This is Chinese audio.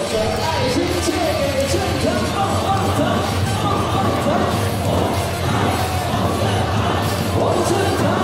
我爱世借给剑穿凤凰城凤凰我我我